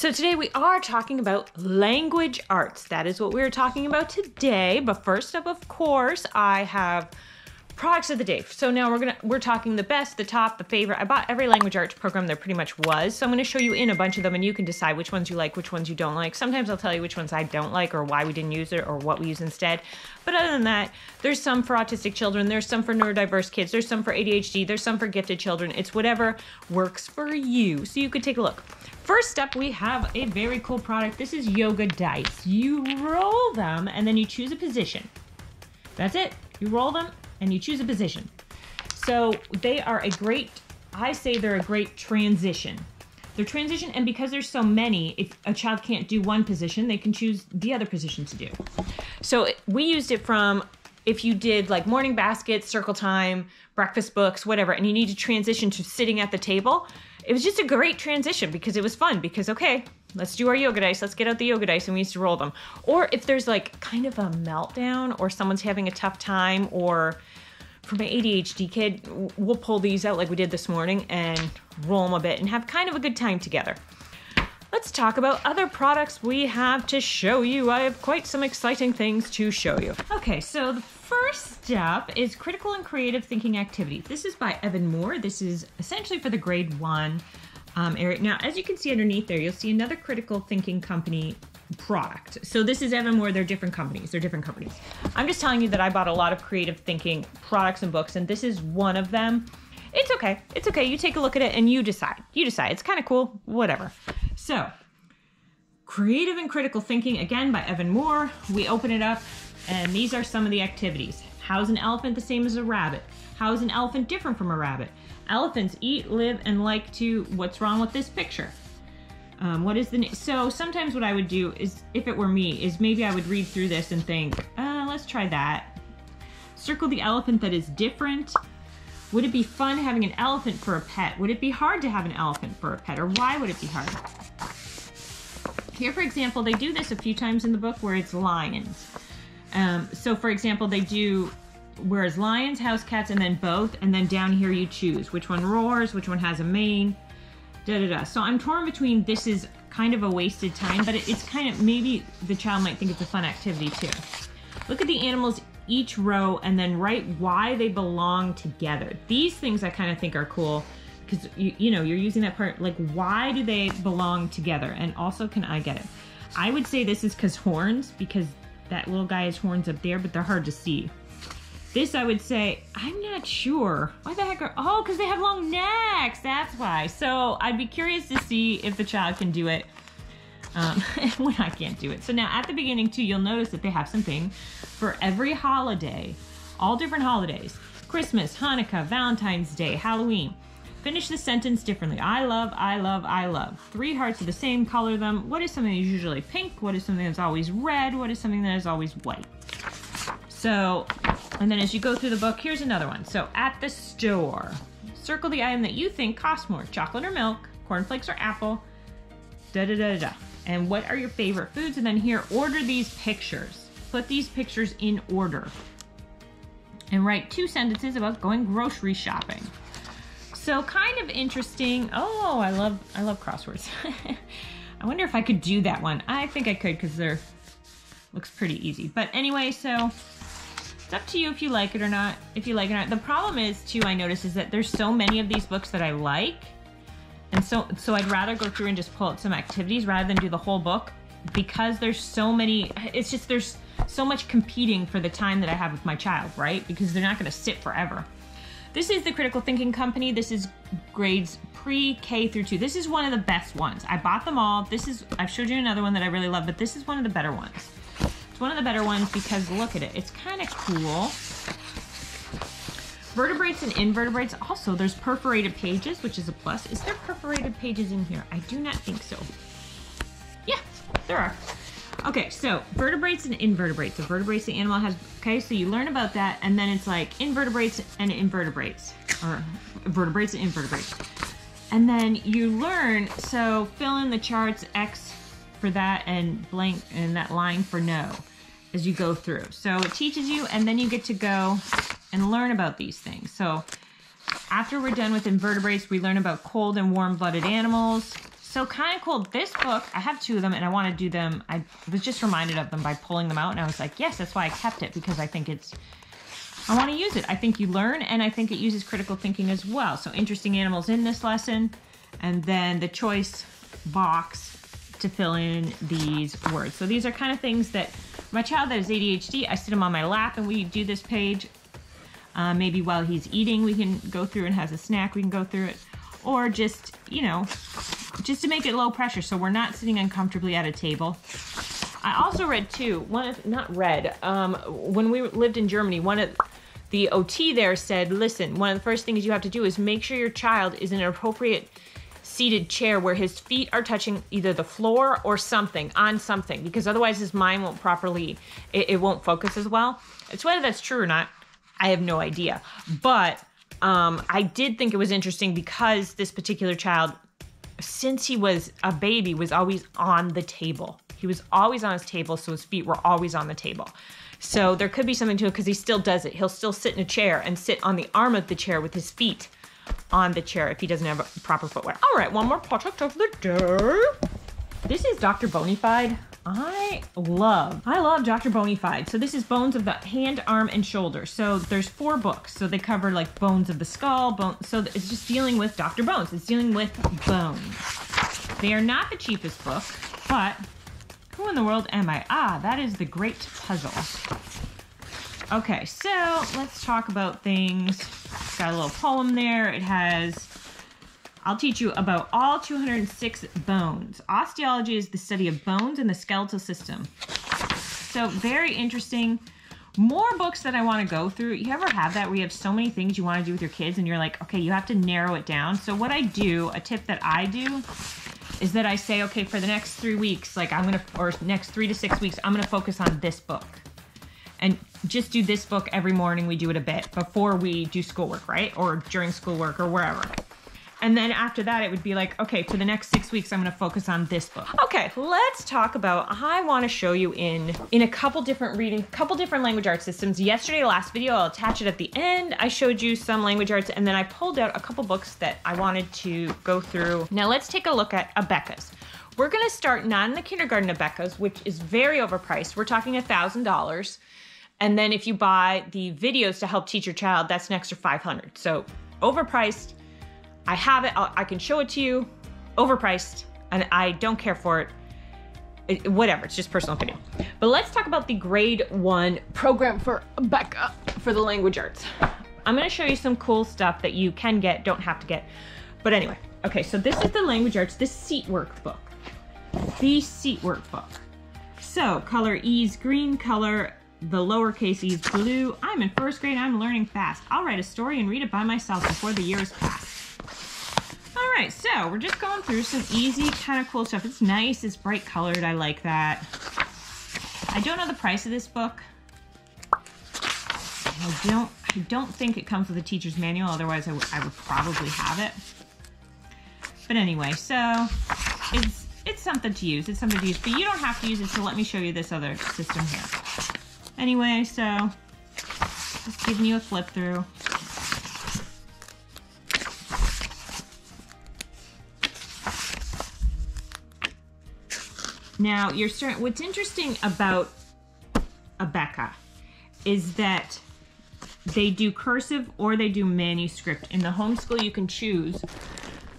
So today we are talking about language arts. That is what we're talking about today. But first up, of course, I have products of the day. So now we're gonna we're talking the best, the top, the favorite. I bought every language arts program there pretty much was. So I'm gonna show you in a bunch of them and you can decide which ones you like, which ones you don't like. Sometimes I'll tell you which ones I don't like or why we didn't use it or what we use instead. But other than that, there's some for autistic children, there's some for neurodiverse kids, there's some for ADHD, there's some for gifted children. It's whatever works for you. So you could take a look. First up, we have a very cool product. This is yoga dice. You roll them and then you choose a position. That's it. You roll them and you choose a position. So they are a great, I say they're a great transition. They're transition, and because there's so many, if a child can't do one position, they can choose the other position to do. So we used it from if you did like morning baskets, circle time, breakfast books, whatever, and you need to transition to sitting at the table. It was just a great transition because it was fun. Because, okay, let's do our yoga dice, let's get out the yoga dice, and we used to roll them. Or if there's like kind of a meltdown, or someone's having a tough time, or for my ADHD kid, we'll pull these out like we did this morning and roll them a bit and have kind of a good time together. Let's talk about other products we have to show you. I have quite some exciting things to show you. Okay, so the first step is critical and creative thinking activities. This is by Evan-Moor. This is essentially for the grade one um, area. Now, as you can see underneath there, you'll see another critical thinking company product. So this is Evan-Moor. They're different companies. They're different companies. I'm just telling you that I bought a lot of creative thinking products and books, and this is one of them. It's okay. It's okay. You take a look at it and you decide. You decide. It's kind of cool. Whatever. So, creative and critical thinking again by Evan-Moor. We open it up, and these are some of the activities. How is an elephant the same as a rabbit? How is an elephant different from a rabbit? Elephants eat, live, and like to. What's wrong with this picture? Um, what is the name? so sometimes what I would do is if it were me is maybe I would read through this and think uh, let's try that. Circle the elephant that is different. Would it be fun having an elephant for a pet? Would it be hard to have an elephant for a pet or why would it be hard? Here for example they do this a few times in the book where it's lions. Um, so for example they do whereas lions house cats and then both and then down here you choose which one roars which one has a mane da da da. So I'm torn between this is kind of a wasted time, but it's kind of maybe the child might think it's a fun activity too. Look at the animals each row and then write why they belong together. These things I kind of think are cool because you, you know you're using that part like why do they belong together and also can I get it? I would say this is because horns because that little guy has horns up there, but they're hard to see. This I would say, I'm not sure. Why the heck are, oh, because they have long necks, that's why. So I'd be curious to see if the child can do it um, when I can't do it. So now at the beginning too, you'll notice that they have something for every holiday, all different holidays. Christmas, Hanukkah, Valentine's Day, Halloween. Finish the sentence differently. I love, I love, I love. Three hearts of the same color them. What is something that's usually pink? What is something that's always red? What is something that is always white? So and then as you go through the book, here's another one. So at the store, circle the item that you think costs more chocolate or milk, cornflakes or apple, da da da da. And what are your favorite foods? And then here, order these pictures. Put these pictures in order. And write two sentences about going grocery shopping. So kind of interesting. Oh, I love I love crosswords. I wonder if I could do that one. I think I could because they're looks pretty easy. But anyway, so it's up to you if you like it or not. If you like it or not. The problem is too, I notice, is that there's so many of these books that I like. And so so I'd rather go through and just pull out some activities rather than do the whole book because there's so many it's just there's so much competing for the time that I have with my child, right? Because they're not going to sit forever. This is the Critical Thinking Company. This is grades pre-K through 2. This is one of the best ones. I bought them all. This is I've showed you another one that I really love, but this is one of the better ones one of the better ones because look at it. It's kind of cool. Vertebrates and invertebrates. Also, there's perforated pages, which is a plus. Is there perforated pages in here? I do not think so. Yeah, there are. Okay, so vertebrates and invertebrates. The vertebrates the animal has, okay, so you learn about that, and then it's like invertebrates and invertebrates, or vertebrates and invertebrates. And then you learn, so fill in the charts, X for that, and blank, and that line for no as you go through. So it teaches you, and then you get to go and learn about these things. So after we're done with invertebrates, we learn about cold and warm blooded animals. So kind of cool. This book, I have two of them and I want to do them. I was just reminded of them by pulling them out and I was like, yes, that's why I kept it because I think it's, I want to use it. I think you learn and I think it uses critical thinking as well. So interesting animals in this lesson and then the choice box to fill in these words. So these are kind of things that my child has ADHD, I sit him on my lap and we do this page. Uh, maybe while he's eating, we can go through and has a snack, we can go through it. Or just, you know, just to make it low pressure so we're not sitting uncomfortably at a table. I also read too, one of, not read, um, when we lived in Germany, one of the OT there said, listen, one of the first things you have to do is make sure your child is in an appropriate seated chair where his feet are touching either the floor or something on something because otherwise his mind won't properly it, it won't focus as well. It's whether that's true or not i have no idea. But um, i did think it was interesting because this particular child since he was a baby was always on the table. He was always on his table so his feet were always on the table. So there could be something to it because he still does it. He'll still sit in a chair and sit on the arm of the chair with his feet on the chair if he doesn't have a proper footwear. All right, one more product of the day. This is Dr. Bonyfide. I love, I love Dr. Bonyfide. So this is bones of the hand, arm, and shoulder. So there's four books. So they cover like bones of the skull, bone. So it's just dealing with Dr. Bones. It's dealing with bones. They are not the cheapest book, but who in the world am I? Ah, that is the great puzzle. Okay, so let's talk about things. It's got a little poem there. It has, I'll teach you about all 206 bones. Osteology is the study of bones and the skeletal system. So very interesting. More books that I want to go through. You ever have that where you have so many things you want to do with your kids and you're like, okay, you have to narrow it down. So what I do, a tip that I do is that I say, okay, for the next three weeks, like I'm going to, or next three to six weeks, I'm going to focus on this book and just do this book every morning. We do it a bit before we do schoolwork, right? Or during schoolwork or wherever. And then after that, it would be like, okay, for the next six weeks, I'm going to focus on this book. Okay, let's talk about. I want to show you in in a couple different reading, couple different language arts systems. Yesterday, last video, I'll attach it at the end. I showed you some language arts, and then I pulled out a couple books that I wanted to go through. Now let's take a look at Abeka's. We're going to start not in the kindergarten Abeka's, which is very overpriced. We're talking a thousand dollars. And then if you buy the videos to help teach your child, that's an extra 500. So overpriced. I have it. I'll, i can show it to you. Overpriced, and I don't care for it. it. Whatever. It's just personal opinion. But let's talk about the grade one program for Abeka for the language arts. I'm going to show you some cool stuff that you can get, don't have to get. But anyway, okay. So this is the language arts. This seat workbook. The seat workbook. So color E's green, color the lowercase e's blue. I'm in first grade. I'm learning fast. I'll write a story and read it by myself before the year is pass. All right, so we're just going through some easy, kind of cool stuff. It's nice. It's bright colored. I like that. I don't know the price of this book. I don't. I don't think it comes with a teacher's manual. Otherwise, I, I would probably have it. But anyway, so it's it's something to use. It's something to use, but you don't have to use it. So let me show you this other system here. Anyway, so just giving you a flip through. Now, you're starting, what's interesting about Abeka is that they do cursive or they do manuscript. In the homeschool, you can choose.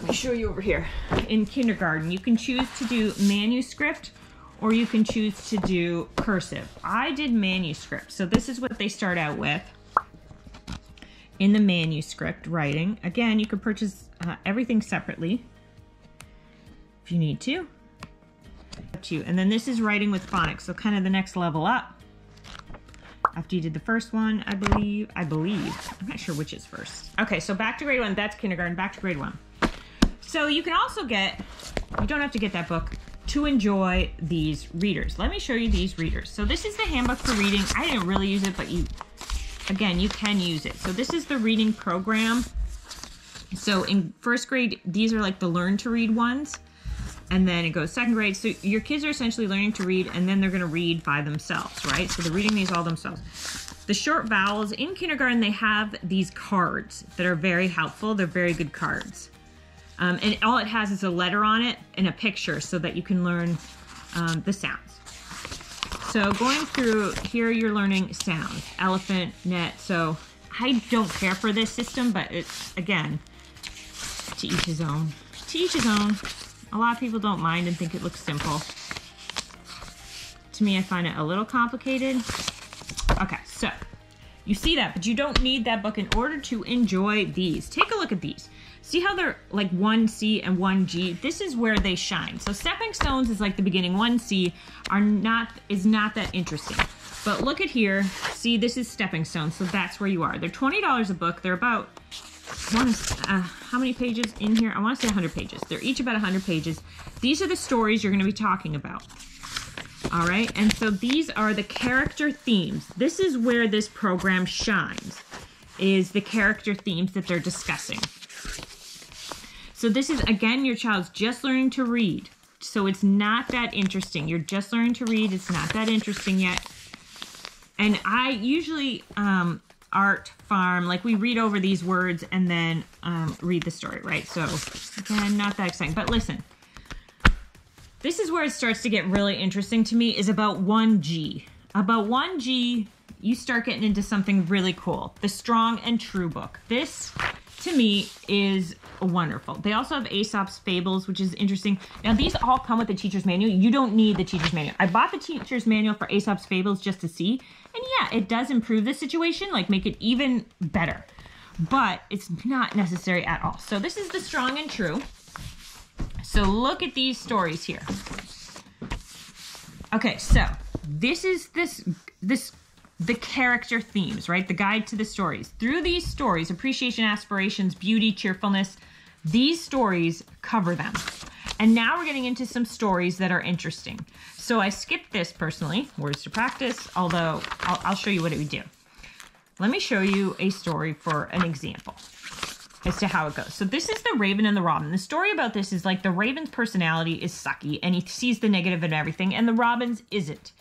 Let me show you over here. In kindergarten, you can choose to do manuscript or you can choose to do cursive. I did manuscript, so this is what they start out with in the manuscript writing. Again, you can purchase uh, everything separately if you need to. to. And then this is writing with phonics, so kind of the next level up. After you did the first one, I believe, I believe, I'm not sure which is first. Okay, so back to grade one, that's kindergarten, back to grade one. So you can also get, you don't have to get that book, to enjoy these readers. Let me show you these readers. So this is the handbook for reading. I didn't really use it, but you, again, you can use it. So this is the reading program. So in first grade, these are like the learn to read ones. And then it goes second grade. So your kids are essentially learning to read and then they're gonna read by themselves, right? So they're reading these all themselves. The short vowels, in kindergarten, they have these cards that are very helpful. They're very good cards. Um, and all it has is a letter on it and a picture so that you can learn um, the sounds. So going through here, you're learning sounds, elephant, net. So I don't care for this system, but it's, again, to each his own. To each his own. A lot of people don't mind and think it looks simple. To me, I find it a little complicated. Okay, so you see that, but you don't need that book in order to enjoy these. Take a look at these. See how they're like 1C and 1G? This is where they shine. So stepping stones is like the beginning. 1C are not is not that interesting. But look at here. See, this is stepping stones, so that's where you are. They're $20 a book. They're about to, uh, how many pages in here? I want to say 100 pages. They're each about 100 pages. These are the stories you're going to be talking about. All right, and so these are the character themes. This is where this program shines, is the character themes that they're discussing. So this is, again, your child's just learning to read. So it's not that interesting. You're just learning to read. It's not that interesting yet. And I usually, um, art farm, like we read over these words and then um, read the story, right? So again, not that exciting. But listen, this is where it starts to get really interesting to me is about 1G. About 1G, you start getting into something really cool. The Strong and True book. This to me is wonderful. They also have Aesop's Fables, which is interesting. Now, these all come with the teacher's manual. You don't need the teacher's manual. I bought the teacher's manual for Aesop's Fables just to see. And yeah, it does improve the situation, like make it even better. But it's not necessary at all. So this is the Strong and True. So look at these stories here. Okay, so this is this this the character themes, right? The guide to the stories. Through these stories, appreciation, aspirations, beauty, cheerfulness, these stories cover them. And now we're getting into some stories that are interesting. So I skipped this personally, words to practice, although I'll, I'll show you what it would do. Let me show you a story for an example as to how it goes. So this is the Raven and the Robin. The story about this is like the Raven's personality is sucky and he sees the negative in everything and the Robin's isn't.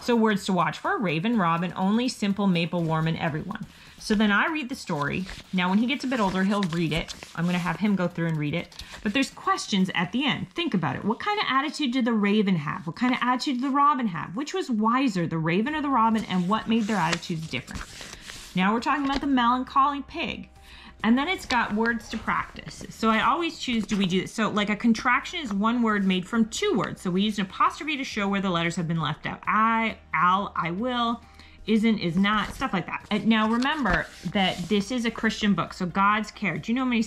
So words to watch for Raven, Robin, only, simple, maple, warm, and everyone. So then I read the story. Now when he gets a bit older, he'll read it. I'm going to have him go through and read it. But there's questions at the end. Think about it. What kind of attitude did the Raven have? What kind of attitude did the Robin have? Which was wiser, the Raven or the Robin, and what made their attitudes different? Now we're talking about the melancholy pig. And then it's got words to practice. So I always choose, do we do this? So like a contraction is one word made from two words. So we use an apostrophe to show where the letters have been left out. I, I'll, I will, isn't, is not, stuff like that. Now remember that this is a Christian book. So God's care. Do you know how many,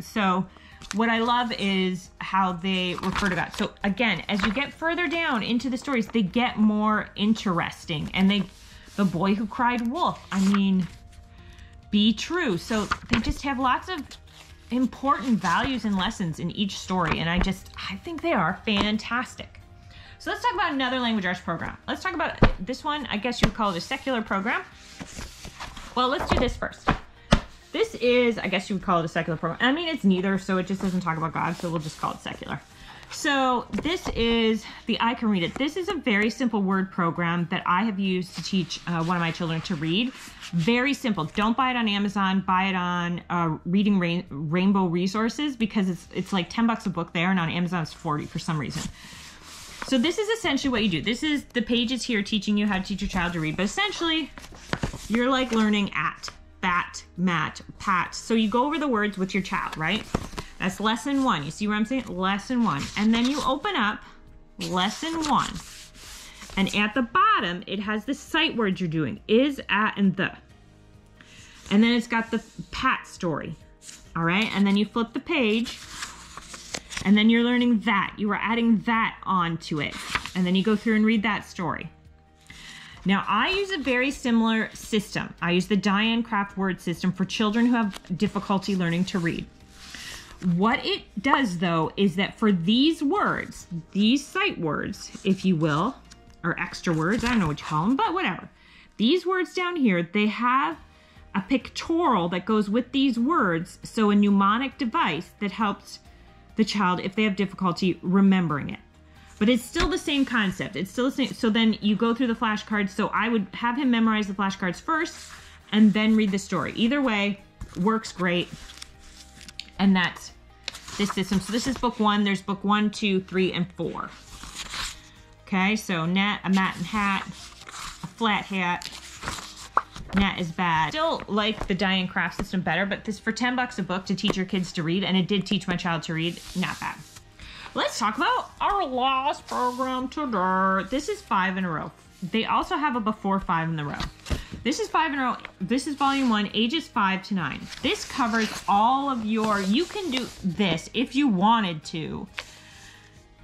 so what I love is how they refer to God. So again, as you get further down into the stories, they get more interesting. And they, the boy who cried wolf, I mean, be true. So they just have lots of important values and lessons in each story. And I just, I think they are fantastic. So let's talk about another language arts program. Let's talk about this one. I guess you would call it a secular program. Well, let's do this first. This is, I guess you would call it a secular program. I mean, it's neither, so it just doesn't talk about God, so we'll just call it secular. So this is the I Can Read It. This is a very simple word program that I have used to teach uh, one of my children to read. Very simple. Don't buy it on Amazon. Buy it on uh, Reading Rain Rainbow Resources because it's it's like 10 bucks a book there and on Amazon it's 40 for some reason. So this is essentially what you do. This is the pages here teaching you how to teach your child to read. But essentially, you're like learning at, bat, mat, pat. So you go over the words with your child, right? That's lesson one. You see what I'm saying? Lesson one. And then you open up lesson one. And at the bottom, it has the sight words you're doing is, at, and the. And then it's got the pat story. All right. And then you flip the page. And then you're learning that. You are adding that onto it. And then you go through and read that story. Now, I use a very similar system. I use the Dianne Craft word system for children who have difficulty learning to read. What it does though is that for these words, these sight words, if you will, or extra words, I don't know what you call them, but whatever. These words down here, they have a pictorial that goes with these words, so a mnemonic device that helps the child if they have difficulty remembering it. But it's still the same concept. It's still the same. So then you go through the flashcards. So I would have him memorize the flashcards first and then read the story. Either way, works great. And that's this system. So this is book one. There's book one, two, three, and four. Okay, so net, a mat and hat, a flat hat. Net is bad. Still like the Dianne Craft system better, but this for 10 bucks a book to teach your kids to read, and it did teach my child to read, not bad. Let's talk about our last program today. This is five in a row. They also have a before five in the row. This is five in a row. This is volume one, ages five to nine. This covers all of your, you can do this if you wanted to.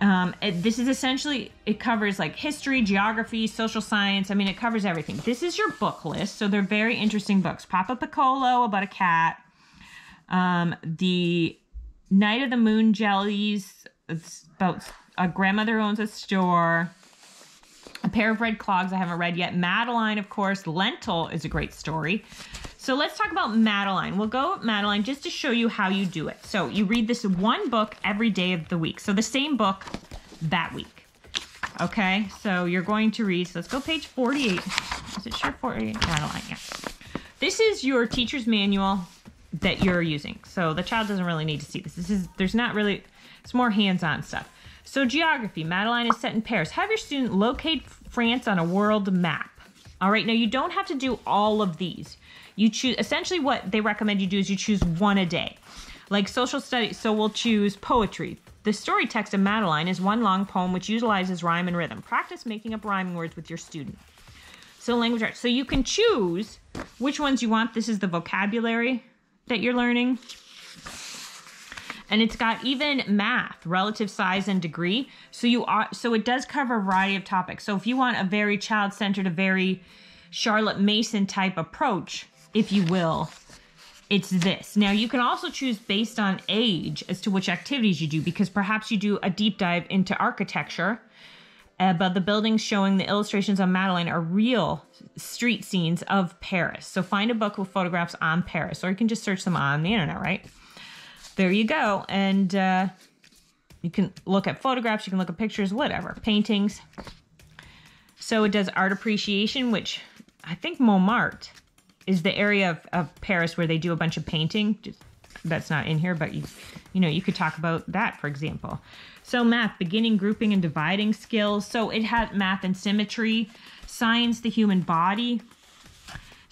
Um, it, this is essentially, it covers like history, geography, social science. I mean, it covers everything. This is your book list. So they're very interesting books. Papa Piccolo about a cat. Um, the Night of the Moon Jellies. It's about a grandmother owns a store. A pair of red clogs I haven't read yet. Madeline, of course. Lentil is a great story. So let's talk about Madeline. We'll go Madeline just to show you how you do it. So you read this one book every day of the week. So the same book that week. Okay, so you're going to read. So let's go page 48. Is it sure 48? Madeline, yeah. This is your teacher's manual that you're using. So the child doesn't really need to see this. This is there's not really it's more hands-on stuff. So geography, Madeline is set in Paris. Have your student locate France on a world map. All right, now you don't have to do all of these. You choose essentially what they recommend you do is you choose one a day. Like social studies, so we'll choose poetry. The story text of Madeline is one long poem which utilizes rhyme and rhythm. Practice making up rhyming words with your student. So language arts. So you can choose which ones you want. This is the vocabulary that you're learning. And it's got even math, relative size and degree. So you are so it does cover a variety of topics. So if you want a very child-centered, a very Charlotte Mason type approach, if you will, it's this. Now, you can also choose based on age as to which activities you do, because perhaps you do a deep dive into architecture, uh, but the buildings showing the illustrations on Madeline are real street scenes of Paris. So find a book with photographs on Paris, or you can just search them on the internet, right? There you go. And uh, you can look at photographs, you can look at pictures, whatever, paintings. So it does art appreciation, which I think Montmartre is the area of, of Paris where they do a bunch of painting. Just, that's not in here, but you, you know, you could talk about that, for example. So math, beginning, grouping, and dividing skills. So it had math and symmetry, science, the human body.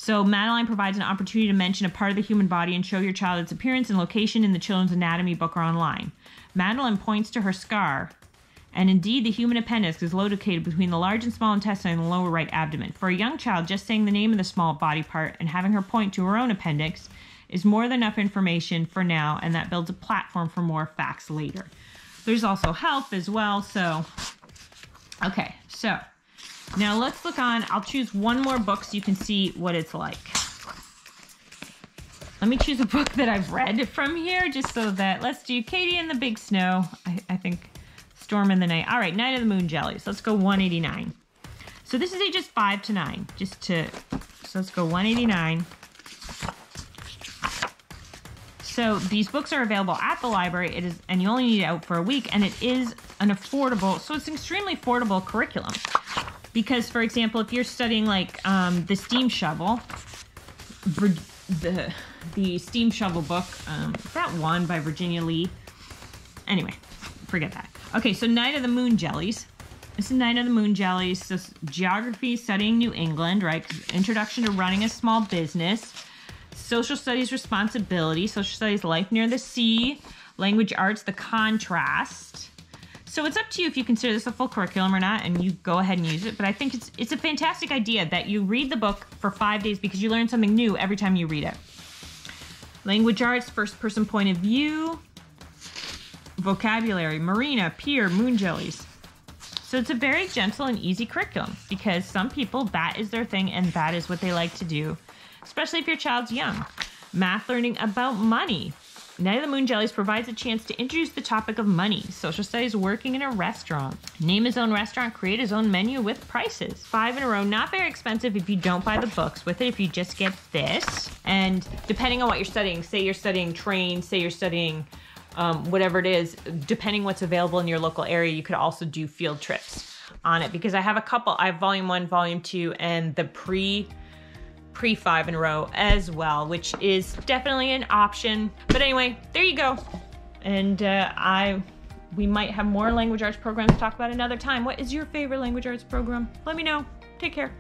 So Madeline provides an opportunity to mention a part of the human body and show your child its appearance and location in the children's anatomy book or online. Madeline points to her scar, and indeed, the human appendix is located between the large and small intestine and the lower right abdomen. For a young child, just saying the name of the small body part and having her point to her own appendix is more than enough information for now, and that builds a platform for more facts later. There's also health as well, so okay, so now let's look on. I'll choose one more book so you can see what it's like. Let me choose a book that I've read from here just so that let's do Katie and the Big Snow. I, I think Storm in the Night. All right, Night of the Moon Jellies. Let's go 189. So this is ages 5 to 9. Just to, so let's go 189. So these books are available at the library. It is, and you only need it out for a week, and it is an affordable, so it's an extremely affordable curriculum. Because, for example, if you're studying like um, the steam shovel, the the steam shovel book, um, that one by Virginia Lee. Anyway, forget that. Okay, so Night of the Moon Jellies. This is Night of the Moon Jellies. This geography, studying New England, right? Introduction to running a small business. Social studies responsibility. Social studies life near the sea. Language arts, the contrast. So it's up to you if you consider this a full curriculum or not, and you go ahead and use it. But I think it's it's a fantastic idea that you read the book for five days because you learn something new every time you read it. Language arts, first person point of view, vocabulary, marina, pier, moon jellies. So it's a very gentle and easy curriculum because some people, that is their thing and that is what they like to do, especially if your child's young. Math learning about money. Night of the Moon Jellies provides a chance to introduce the topic of money. Social studies working in a restaurant. Name his own restaurant, create his own menu with prices. Five in a row, not very expensive if you don't buy the books with it, if you just get this. And depending on what you're studying, say you're studying train, say you're studying um, whatever it is, depending what's available in your local area, you could also do field trips on it because I have a couple. I have volume one, volume two, and the pre pre five in a row as well, which is definitely an option. But anyway, there you go. And uh, I, we might have more language arts programs to talk about another time. What is your favorite language arts program? Let me know. Take care.